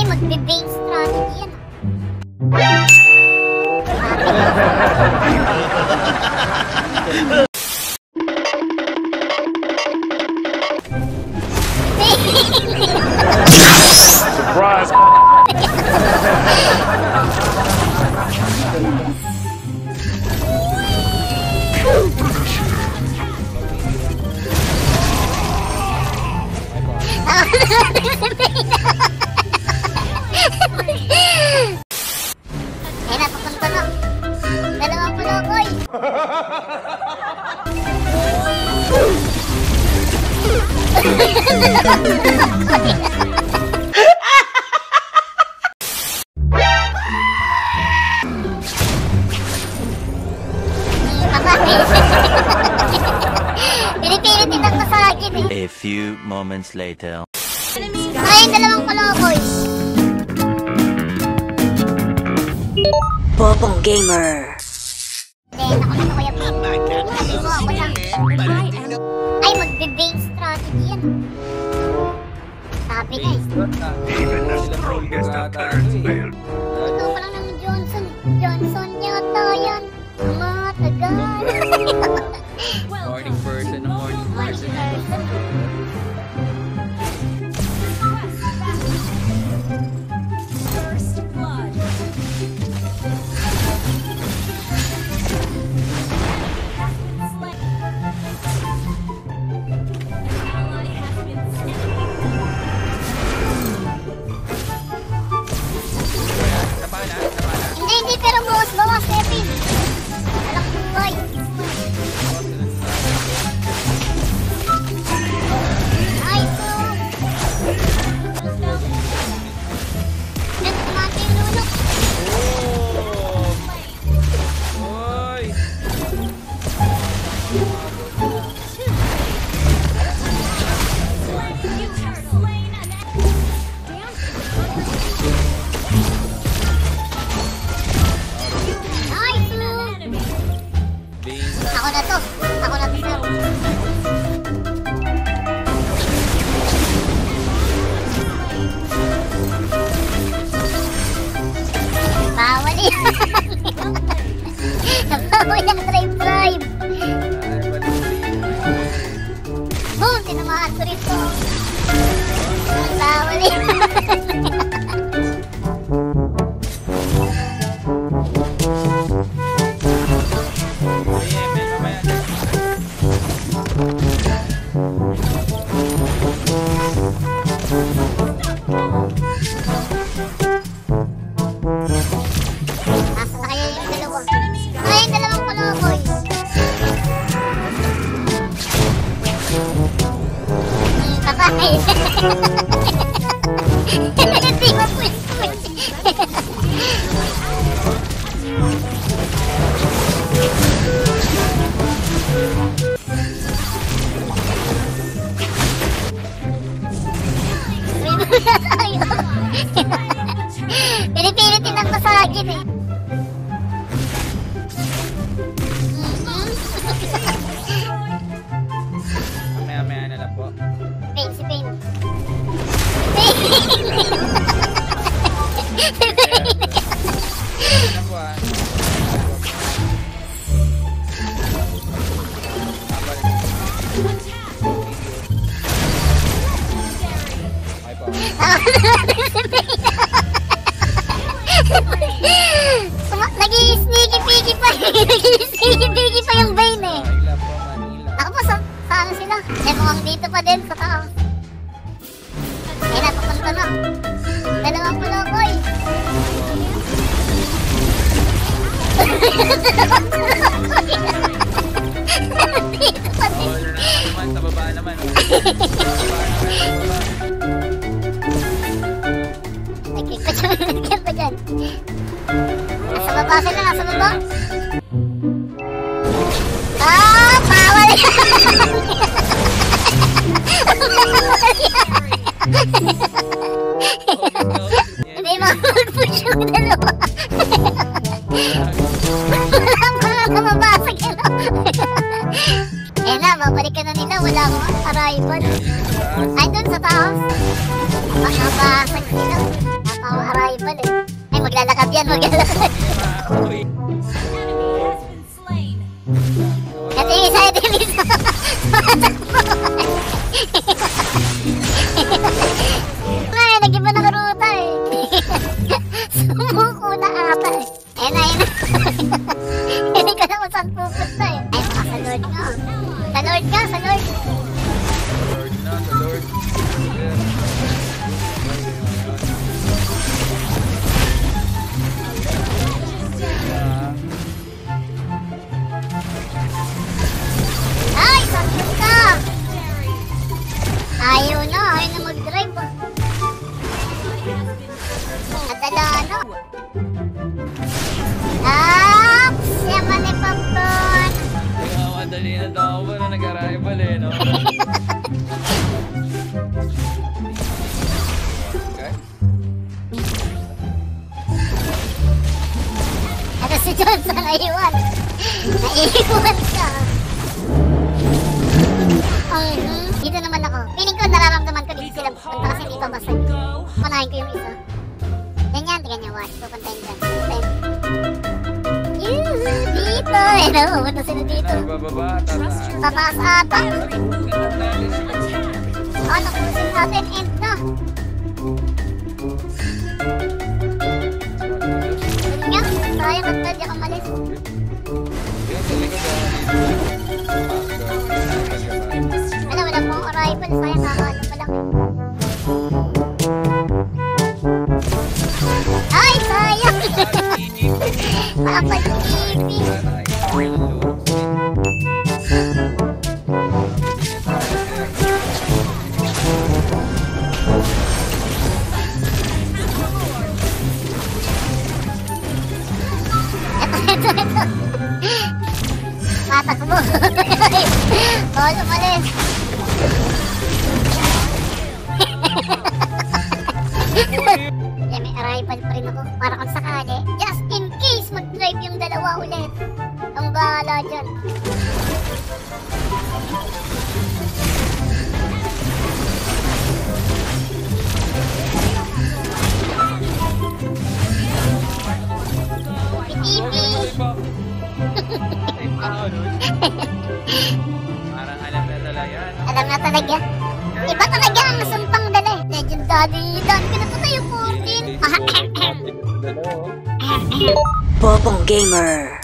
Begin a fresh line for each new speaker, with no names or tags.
Ay, magbe-base strategy yan.
Surprise!
Moments later.
Ay, dalawang pulokoy.
Bobong Gamer.
Hindi, ako na ako lang. Ay, magbe-base strategy yan. Sabi eh.
Even the strongest of turns fail.
Drive-drive.
Ay, baluri.
Boom! Tinamaan ko rito. Bawal yan.
Sige, Pilih-pilih
tinang ko sa lagi. Nasa baba sila, nasa baba. Ah, bawal yan. Hindi yung dalawa. Eh na, babalik ka nila. Wala akong arrival. Ay, dun sa taas. Makabasag sila. Maglalakad yan, maglalakad.
Kaya madali na daw ako na nag-arrival eh, no? Okay.
Ano si Johnson naiwan? Naiwan ka. Mhm. Dito naman ako. Feeling ko nararamdaman ko dito sila pupunta kasi dito basag. Manahin ko yung isa. Ganyan, ganyan, watch. Pupuntahin dyan. Yuhu, dito. Eh, no, pupunta sila dito.
Tataas.
Tataas ata. Ah, nakusin natin. End na. Yun nga, sayang at pwede akong malis.
Ba?
Wala, pong arrival. Sayang kakaano pa lang. Ay, sayang! Papag-ibig. Matakbo. Bawal umalis. Eh, may arrival pa rin ako. Para kung sakali. Just in case mag-drive yung dalawa ulit. Bahala dyan. Pipipi.
Parang alam na talaga, no?
Alam na talaga. Iba talaga ang sumpang dala eh. Legendary. Na po tayo 14.
Dalawa, oh.
Bobong Gamer.